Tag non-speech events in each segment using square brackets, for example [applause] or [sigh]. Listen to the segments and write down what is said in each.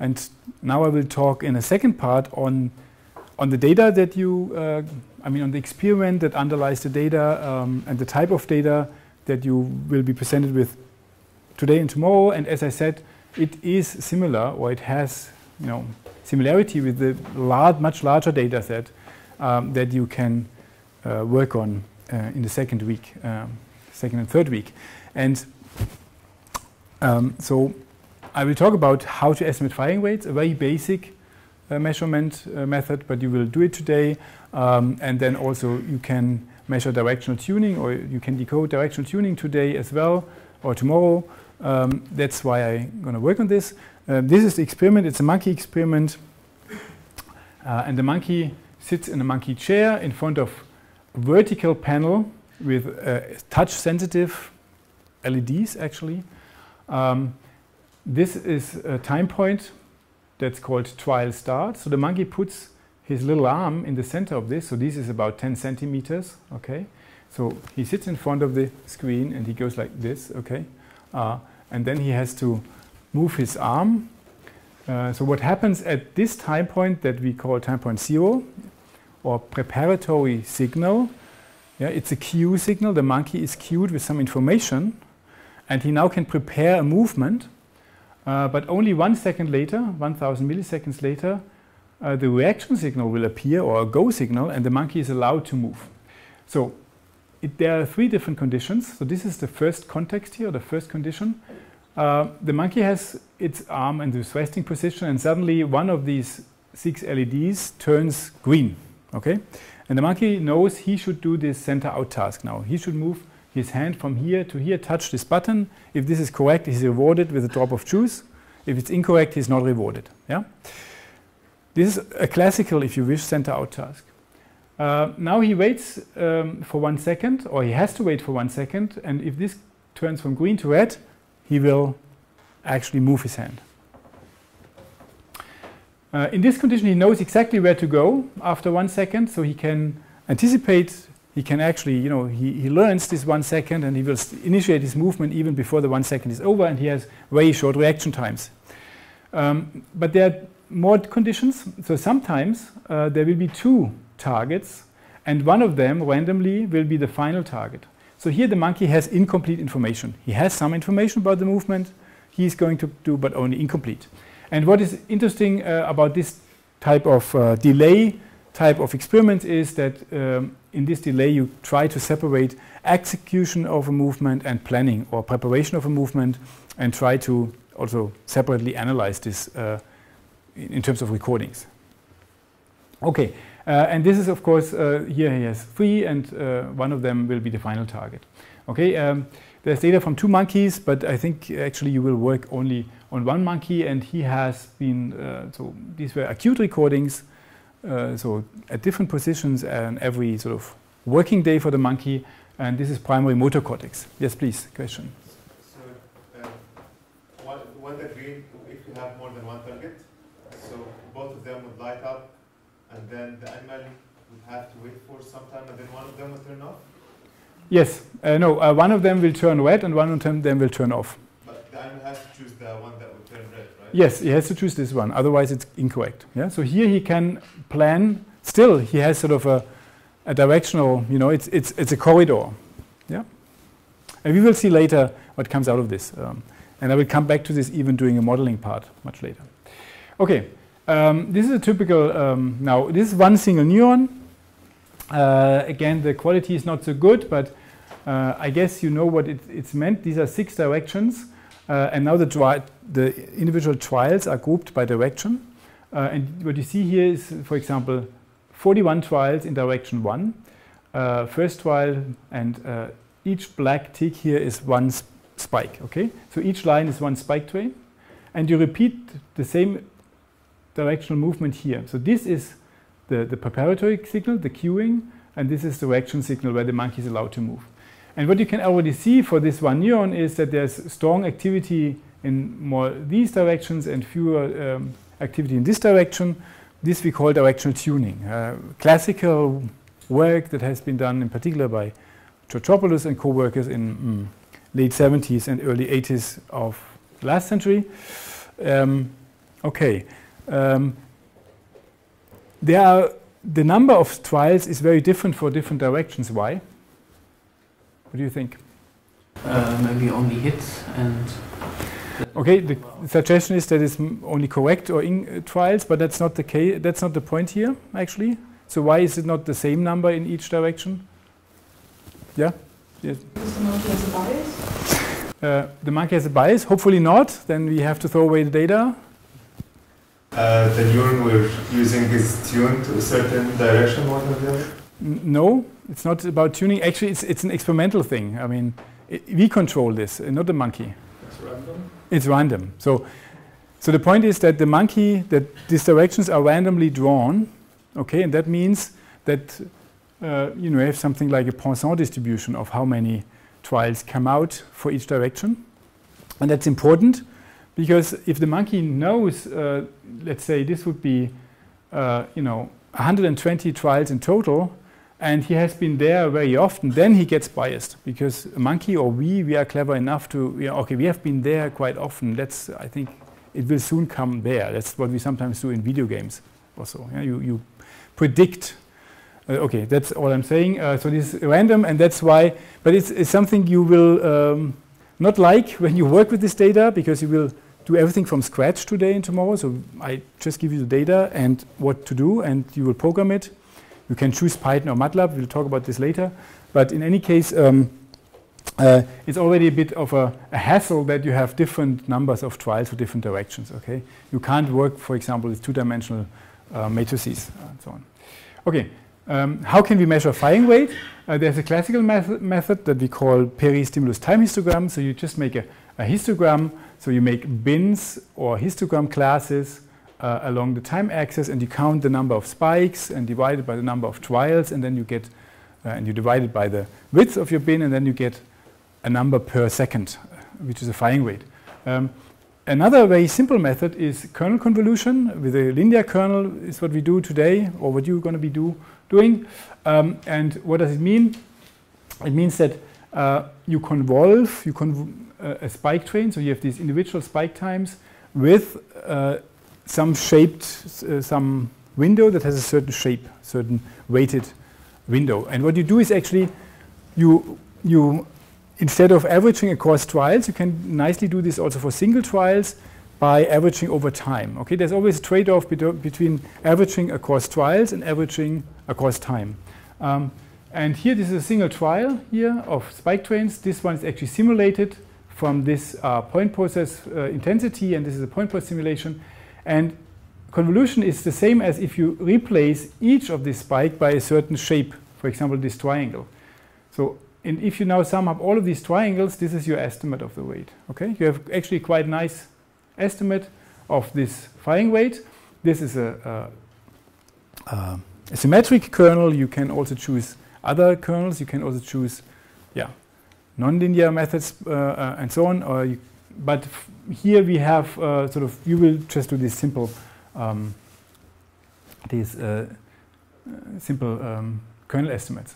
And now I will talk in a second part on, on the data that you, uh, I mean, on the experiment that underlies the data um, and the type of data that you will be presented with today and tomorrow. And as I said, it is similar, or it has, you know, similarity with the large, much larger data set um, that you can uh, work on uh, in the second week, um, second and third week. And um, so I will talk about how to estimate firing rates, a very basic uh, measurement uh, method, but you will do it today. Um, and then also you can measure directional tuning or you can decode directional tuning today as well or tomorrow. Um, that's why I'm going to work on this. Uh, this is the experiment. It's a monkey experiment. Uh, and the monkey sits in a monkey chair in front of a vertical panel with uh, touch sensitive LEDs actually. Um, this is a time point that's called trial start. So the monkey puts his little arm in the center of this. So this is about 10 centimeters, okay? So he sits in front of the screen and he goes like this, okay? Uh, and then he has to move his arm. Uh, so what happens at this time point that we call time point zero or preparatory signal, yeah, it's a cue signal. The monkey is cued with some information and he now can prepare a movement uh, but only one second later, 1000 milliseconds later, uh, the reaction signal will appear or a go signal and the monkey is allowed to move. So it, there are three different conditions. So this is the first context here, the first condition. Uh, the monkey has its arm in this resting position and suddenly one of these six LEDs turns green. Okay, And the monkey knows he should do this center out task now. He should move his hand from here to here, touch this button. If this is correct, he's rewarded with a drop of juice. If it's incorrect, he's not rewarded. Yeah? This is a classical, if you wish, center out task. Uh, now he waits um, for one second, or he has to wait for one second, and if this turns from green to red, he will actually move his hand. Uh, in this condition, he knows exactly where to go after one second, so he can anticipate he can actually, you know, he, he learns this one second and he will initiate his movement even before the one second is over and he has very short reaction times. Um, but there are more conditions. So sometimes uh, there will be two targets and one of them randomly will be the final target. So here the monkey has incomplete information. He has some information about the movement he is going to do, but only incomplete. And what is interesting uh, about this type of uh, delay type of experiment is that um, in this delay you try to separate execution of a movement and planning or preparation of a movement and try to also separately analyze this uh, in terms of recordings. Okay, uh, and this is of course, uh, here he has three and uh, one of them will be the final target. Okay, um, there's data from two monkeys, but I think actually you will work only on one monkey and he has been, uh, so these were acute recordings uh, so at different positions and every sort of working day for the monkey. And this is primary motor cortex. Yes, please, question. So uh, one, one degree, if you have more than one target, so both of them would light up, and then the animal would have to wait for some time, and then one of them would turn off? Yes. Uh, no, uh, one of them will turn red, and one of them will turn off. But the animal has to choose the one that would turn red, right? Yes, he has to choose this one, otherwise it's incorrect. Yeah. So here he can plan. Still, he has sort of a, a directional. You know, it's it's it's a corridor. Yeah. And we will see later what comes out of this. Um, and I will come back to this even during a modeling part much later. Okay, um, this is a typical, um, now this is one single neuron. Uh, again, the quality is not so good, but uh, I guess you know what it, it's meant. These are six directions. Uh, and now the, the, individual trials are grouped by direction. Uh, and what you see here is, for example, 41 trials in direction 1. Uh, first trial and each black tick here is one sp spike, okay? So each line is one spike train. And you repeat the same directional movement here. So this is the, the preparatory signal, the cueing, and this is the reaction signal where the monkey is allowed to move. And what you can already see for this one neuron is that there's strong activity in more these directions and fewer um, activity in this direction. This we call directional tuning. Uh, classical work that has been done in particular by Georgopoulos and co-workers in mm, late 70s and early 80s of last century. Um, Okay. Um, there are the number of trials is very different for different directions. Why? What do you think? Uh, maybe only hits and. Okay, the suggestion is that it's only correct or in uh, trials, but that's not the case. That's not the point here, actually. So why is it not the same number in each direction? Yeah. Yes. Because the monkey has a bias. [laughs] Uh, the monkey has a bias. Hopefully not. Then we have to throw away the data. Uh, the neuron we're using is tuned to a certain direction more than the other? no, it's not about tuning. Actually, it's, it's an experimental thing. I mean, it, we control this, uh, not the monkey. It's random? It's random. So, so the point is that the monkey, that these directions are randomly drawn, okay, and that means that uh, you know, you have something like a Poisson distribution of how many trials come out for each direction. And that's important because if the monkey knows, uh, let's say this would be, uh, you know, 120 trials in total, and he has been there very often, then he gets biased because a monkey or we, we are clever enough to, you know, okay, we have been there quite often. That's, I think, it will soon come there. That's what we sometimes do in video games also. Yeah? You, you predict. Uh, okay, that's all I'm saying. Uh, so this is random, and that's why, but it's, it's something you will um, not like when you work with this data because you will do everything from scratch today and tomorrow. So I just give you the data and what to do, and you will program it. You can choose Python or MATLAB. We'll talk about this later. But in any case, um, uh, it's already a bit of a, a, hassle that you have different numbers of trials for different directions. Okay, you can't work, for example, with two-dimensional uh, matrices and so on. Okay, um, how can we measure firing rate? Uh, there's a classical method, method that we call peri-stimulus time histogram. So you just make a, a histogram so you make bins or histogram classes uh, along the time axis and you count the number of spikes and divide it by the number of trials and then you get, uh, and you divide it by the width of your bin and then you get a number per second, uh, which is a firing rate. Um, another very simple method is kernel convolution with a linear kernel is what we do today or what you're going to be do, doing. Um, and what does it mean? It means that uh, you convolve, you conv a spike train, so you have these individual spike times with uh, some shaped, uh, some window that has a certain shape, certain weighted window. And what you do is actually you, you instead of averaging across trials, you can nicely do this also for single trials by averaging over time. Okay, there's always a trade-off between averaging across trials and averaging across time. Um, and here, this is a single trial here of spike trains. This one is actually simulated from this uh, point process uh, intensity, and this is a point process simulation. And convolution is the same as if you replace each of these spike by a certain shape, for example, this triangle. So, and if you now sum up all of these triangles, this is your estimate of the weight. Okay, you have actually quite a nice estimate of this firing rate. This is a, a, a symmetric kernel. You can also choose other kernels. You can also choose, yeah, nonlinear methods uh, uh, and so on. Or you, but here we have uh, sort of, you will just do these simple, um, these simple um, kernel estimates.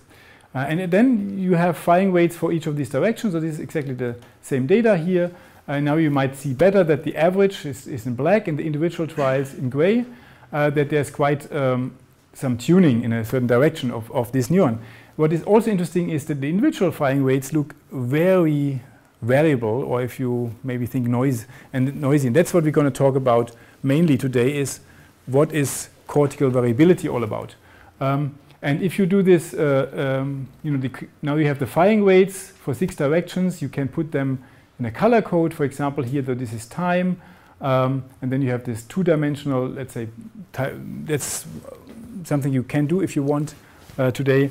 Uh, and then you have firing rates for each of these directions. So this is exactly the same data here. Uh, now you might see better that the average is, is in black and the individual trials in gray, uh, that there's quite um, some tuning in a certain direction of, of this neuron. What is also interesting is that the individual firing rates look very variable, or if you maybe think noise and noisy. And that's what we're going to talk about mainly today is what is cortical variability all about. Um, and if you do this, uh, um, you know, the, now you have the firing rates for six directions. You can put them in a color code. For example, here, though this is time. Um, and then you have this two-dimensional, let's say, that's something you can do if you want uh, today.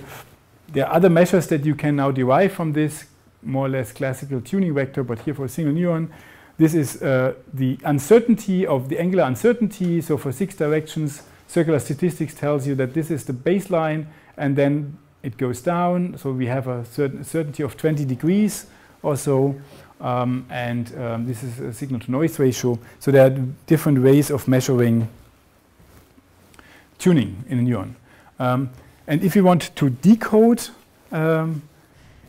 There are other measures that you can now derive from this more or less classical tuning vector, but here for a single neuron, this is uh, the uncertainty of the angular uncertainty. So for six directions, circular statistics tells you that this is the baseline, and then it goes down. So we have a certain certainty of 20 degrees or so, um, and um, this is a signal to noise ratio. So there are different ways of measuring tuning in a neuron. Um, and if you want to decode um,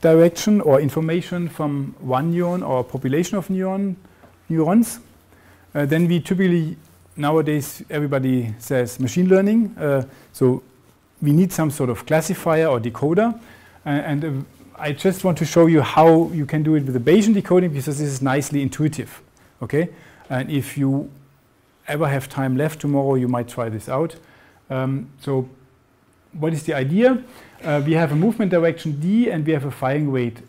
direction or information from one neuron or population of neuron, neurons, uh, then we typically nowadays everybody says machine learning. Uh, so we need some sort of classifier or decoder. And uh, I just want to show you how you can do it with the Bayesian decoding because this is nicely intuitive. Okay, and if you ever have time left tomorrow, you might try this out. Um, so what is the idea? Uh, we have a movement direction d and we have a firing rate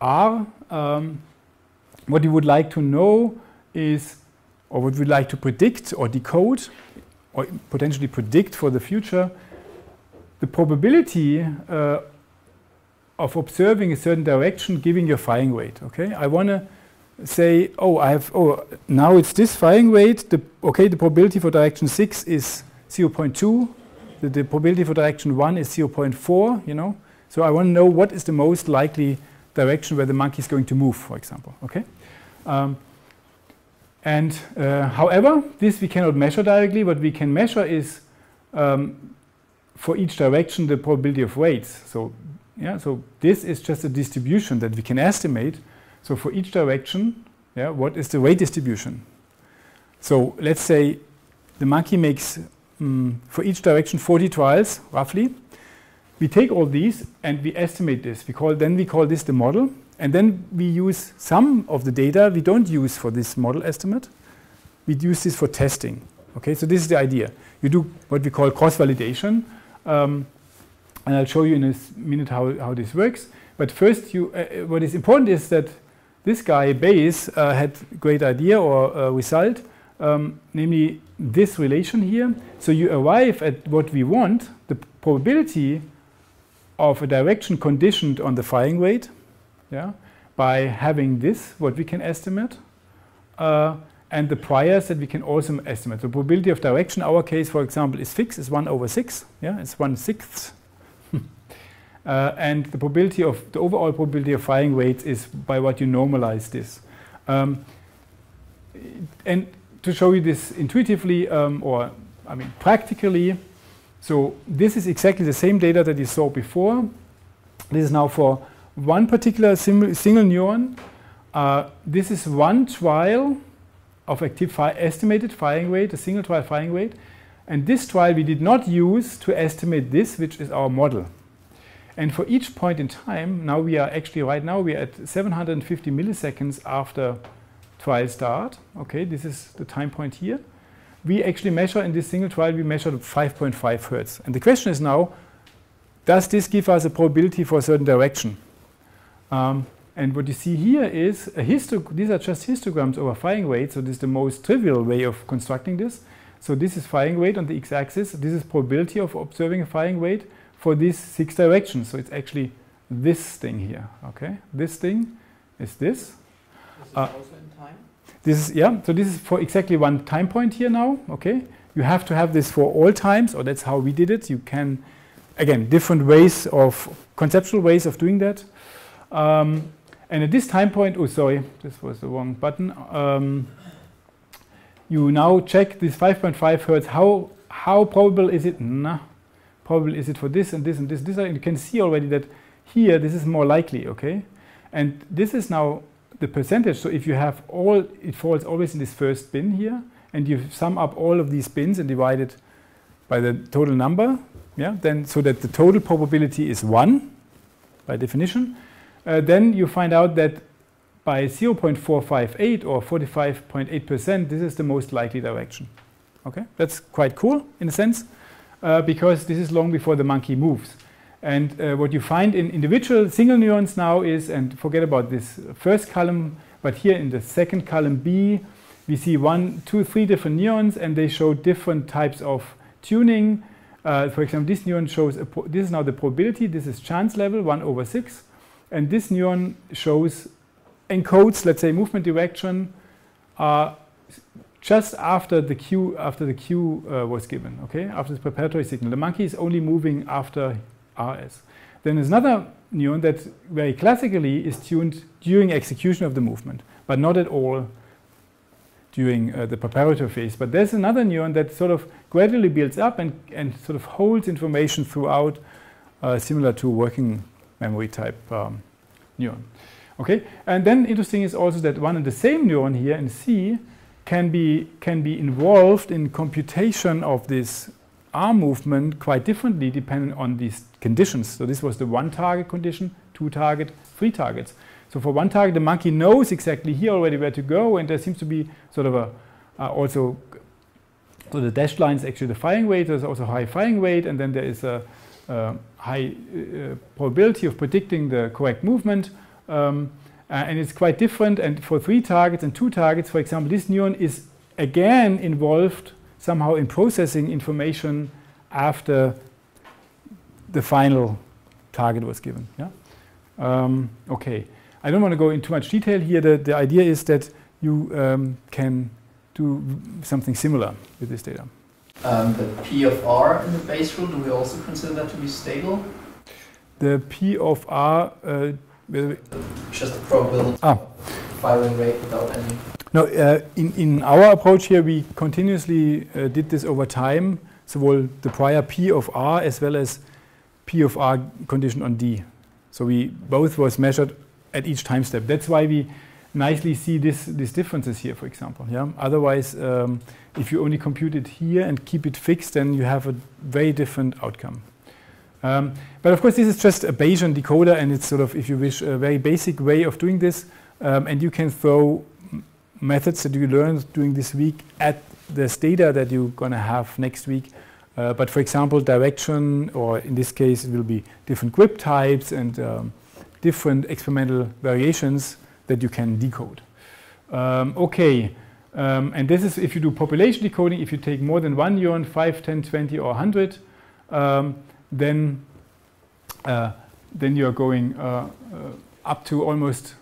r. Um, what you would like to know is, or what we'd like to predict or decode, or potentially predict for the future, the probability uh, of observing a certain direction giving your firing rate. Okay, I want to say, oh, I have, oh, now it's this firing rate. The, okay, the probability for direction six is 0.2. The, the probability for direction one is 0.4. You know, so I want to know what is the most likely direction where the monkey is going to move, for example. Okay, um, and uh, however, this we cannot measure directly. What we can measure is um, for each direction the probability of weights. So yeah, so this is just a distribution that we can estimate. So for each direction, yeah, what is the weight distribution? So let's say the monkey makes um, for each direction 40 trials roughly. We take all these and we estimate this. We call then we call this the model, and then we use some of the data we don't use for this model estimate. We use this for testing. Okay, so this is the idea. You do what we call cross validation. Um, and I'll show you in a minute how, how this works. But first, you, uh, uh, what is important is that this guy, Bayes, uh, had great idea or uh, result, um, namely this relation here. So you arrive at what we want, the probability of a direction conditioned on the firing rate, yeah, by having this, what we can estimate, uh, and the priors that we can also estimate. The probability of direction, our case, for example, is fixed, is 1 over 6. Yeah, it's 1 sixth [laughs] uh, and the probability of the overall probability of firing rates is by what you normalize this. Um, and to show you this intuitively um, or I mean practically, so this is exactly the same data that you saw before. This is now for one particular single neuron. Uh, this is one trial of active fi estimated firing rate, a single trial firing rate. And this trial we did not use to estimate this, which is our model. And for each point in time, now we are actually right now we are at 750 milliseconds after trial start. Okay, this is the time point here. We actually measure in this single trial, we measured 5.5 hertz. And the question is now, does this give us a probability for a certain direction? Um, and what you see here is a these are just histograms over firing rate. So this is the most trivial way of constructing this. So this is firing rate on the x-axis. This is probability of observing a firing rate for these six directions. So it's actually this thing here. Okay, this thing is this. This is Uh, also in time. This is yeah. So this is for exactly one time point here now. Okay, you have to have this for all times, or that's how we did it. You can, again, different ways of conceptual ways of doing that. Um, and at this time point, oh sorry, this was the wrong button. Um, you now check this 5.5 hertz. How how probable is it? Nah, probable is it for this and this and this. This you can see already that here this is more likely. Okay, and this is now the percentage. So if you have all, it falls always in this first bin here, and you sum up all of these bins and divide it by the total number. Yeah, then so that the total probability is one by definition. Uh, then you find out that by 0.458 or 45.8%, this is the most likely direction. Okay, that's quite cool in a sense, uh, because this is long before the monkey moves. And uh, what you find in individual single neurons now is, and forget about this first column, but here in the second column B, we see one, two, three different neurons, and they show different types of tuning. Uh, for example, this neuron shows, this is now the probability, this is chance level, 1 over 6. And this neuron shows, encodes, let's say, movement direction uh, just after the cue, after the cue uh, was given, okay, after the preparatory signal. The monkey is only moving after RS. Then there's another neuron that very classically is tuned during execution of the movement, but not at all during uh, the preparatory phase. But there's another neuron that sort of gradually builds up and, and sort of holds information throughout, uh, similar to working memory type um, neuron. Okay, and then interesting is also that one and the same neuron here in C can be, can be involved in computation of this arm movement quite differently depending on these conditions. So this was the one target condition, two target, three targets. So for one target, the monkey knows exactly here already where to go, and there seems to be sort of a uh, also so the dashed line is actually the firing rate. There's also high firing rate, and then there is a, high uh, probability of predicting the correct movement. Um, and it's quite different. And for three targets and two targets, for example, this neuron is again involved somehow in processing information after the final target was given. Yeah. Um, okay. I don't want to go into too much detail here. The, the idea is that you um, can do something similar with this data. Um, the P of R in the Bayes rule, do we also consider that to be stable? The P of R, uh, just the probability ah. firing rate without any. No, uh, in, in our approach here, we continuously uh, did this over time. So the prior P of R as well as P of R condition on D. So we both was measured at each time step. That's why we nicely see this, these differences here, for example. Yeah? Otherwise, um, if you only compute it here and keep it fixed, then you have a very different outcome. Um, but of course, this is just a Bayesian decoder, and it's sort of, if you wish, a very basic way of doing this. Um, and you can throw methods that you learned during this week at this data that you're going to have next week. Uh, but for example, direction, or in this case, it will be different grip types and um, different experimental variations that you can decode. Um, okay, um, and this is if you do population decoding, if you take more than one neuron, 5, 10, 20, or 100, um, then, uh, then you're going uh, uh, up to almost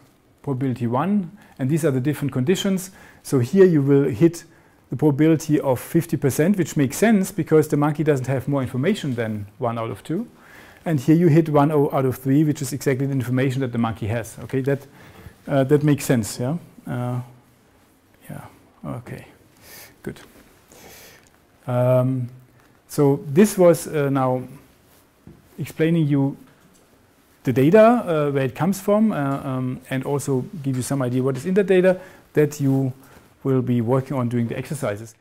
probability 1. And these are the different conditions. So here you will hit the probability of 50%, which makes sense because the monkey doesn't have more information than 1 out of 2. And here you hit 1 out of 3, which is exactly the information that the monkey has. Okay, that, uh, that makes sense, yeah? Uh, yeah, okay, good. Um, so this was uh, now explaining you the data, uh, where it comes from, uh, um, and also give you some idea what is in the data that you will be working on during the exercises.